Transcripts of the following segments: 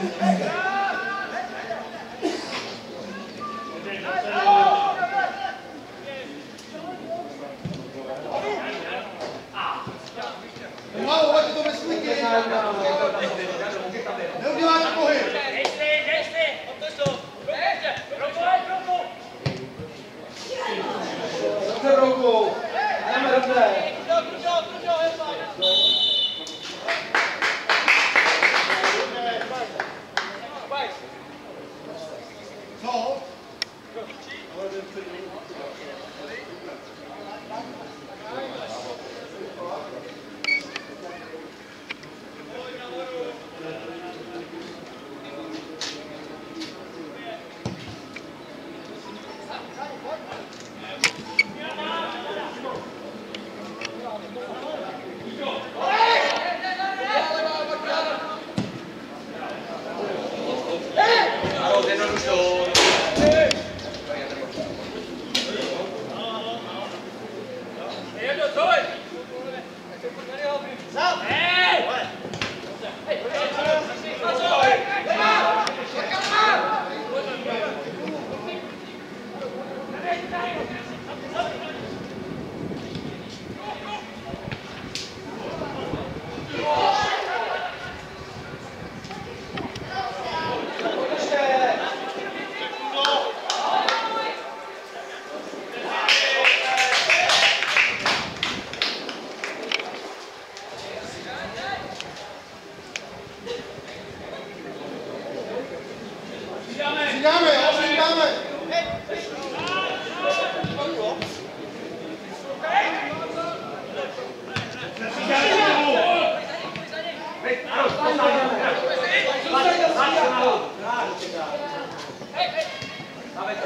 Yeah.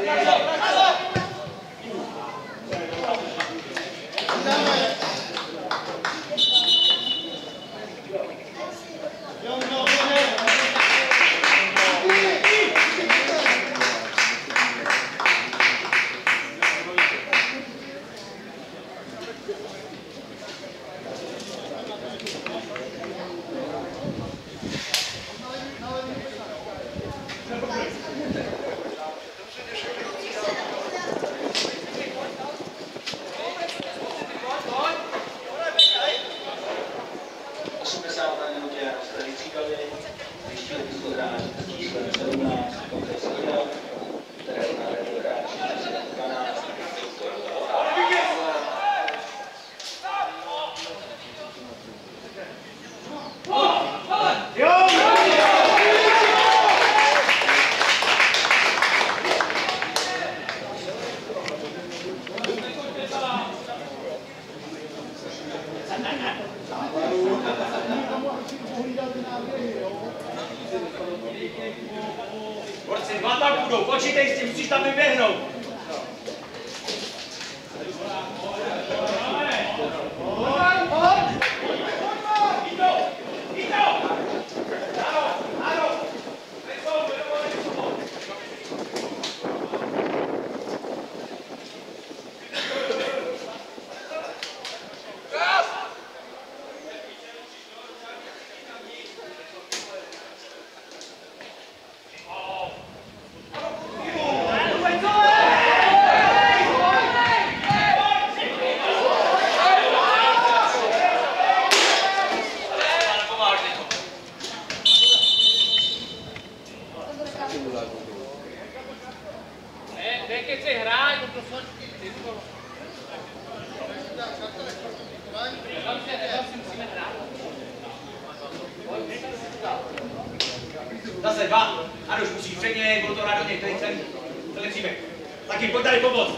Přijdáme. dai comodi.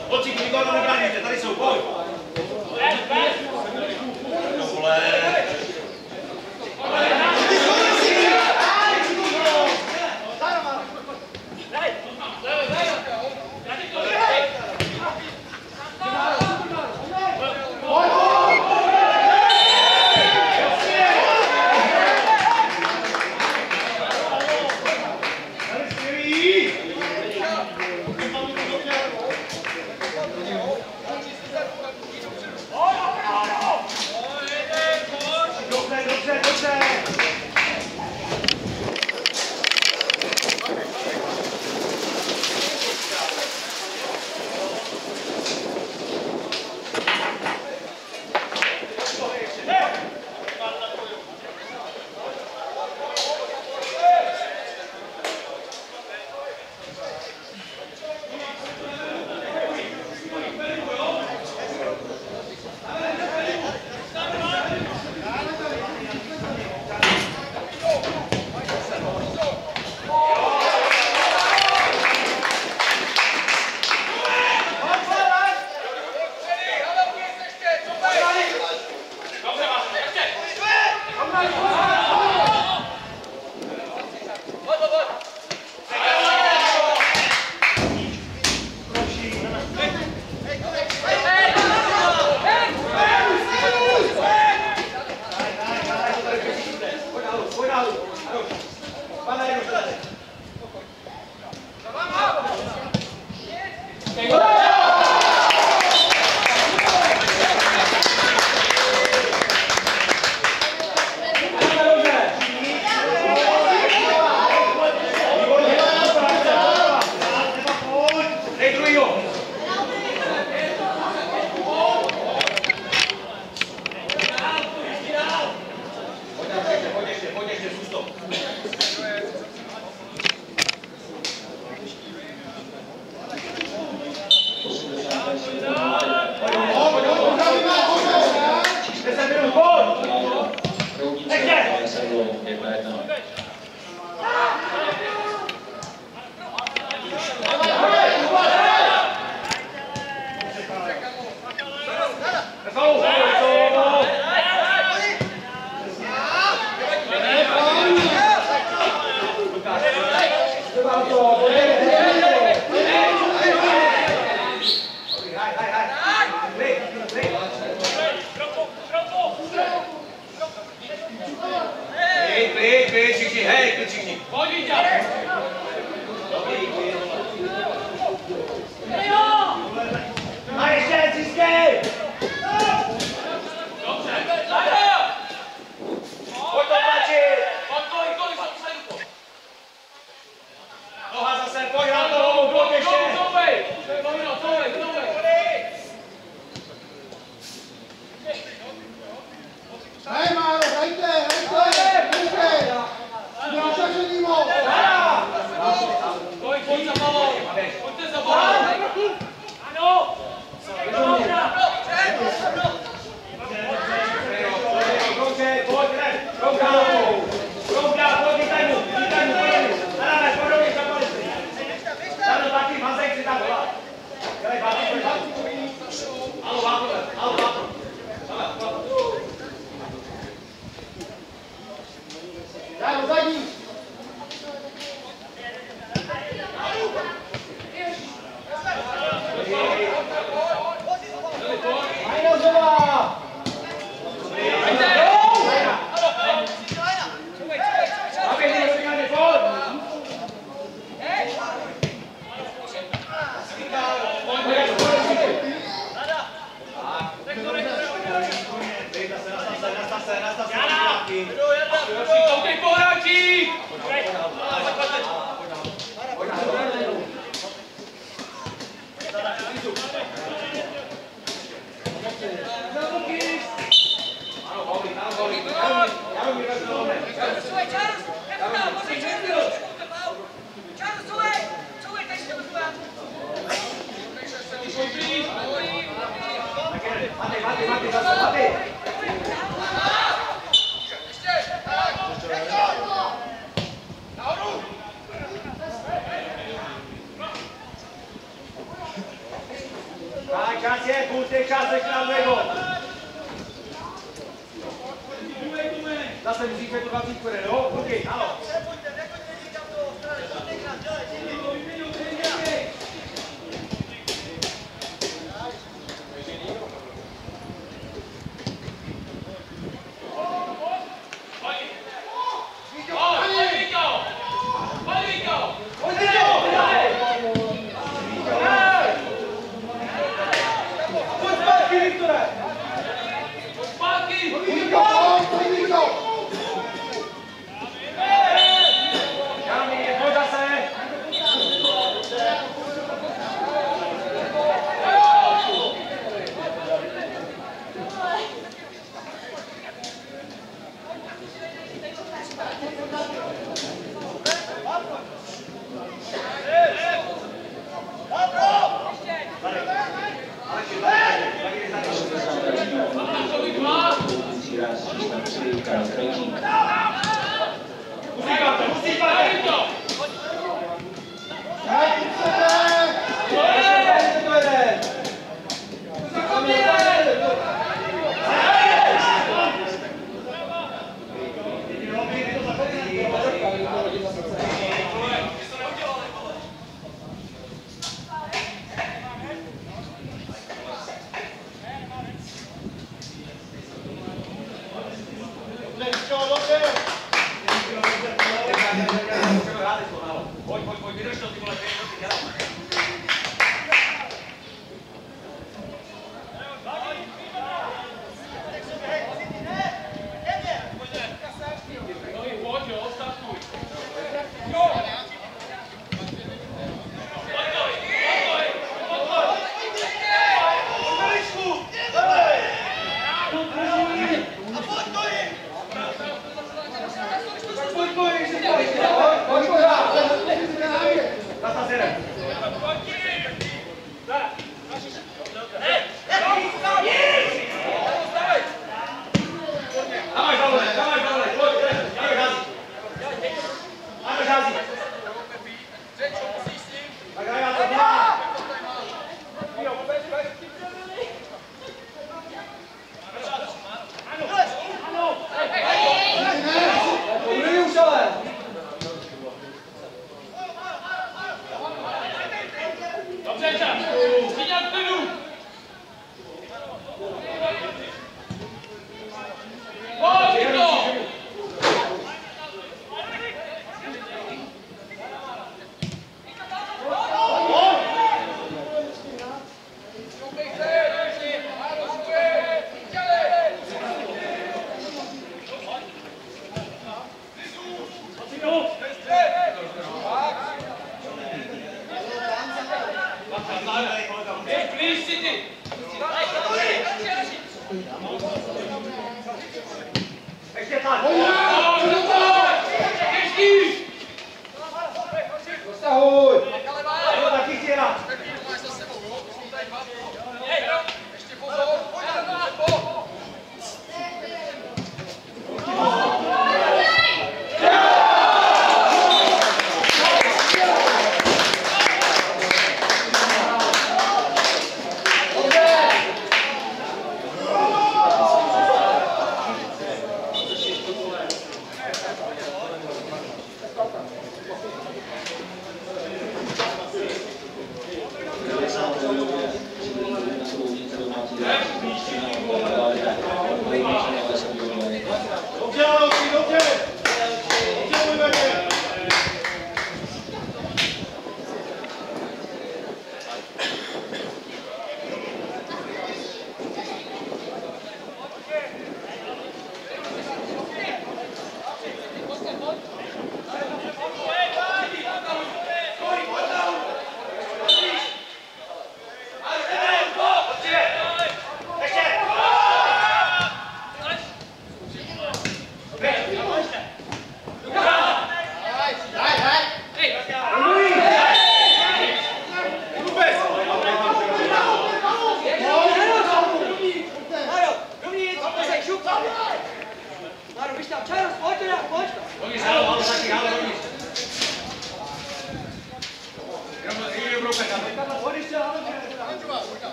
That's all.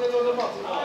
れぞれまあ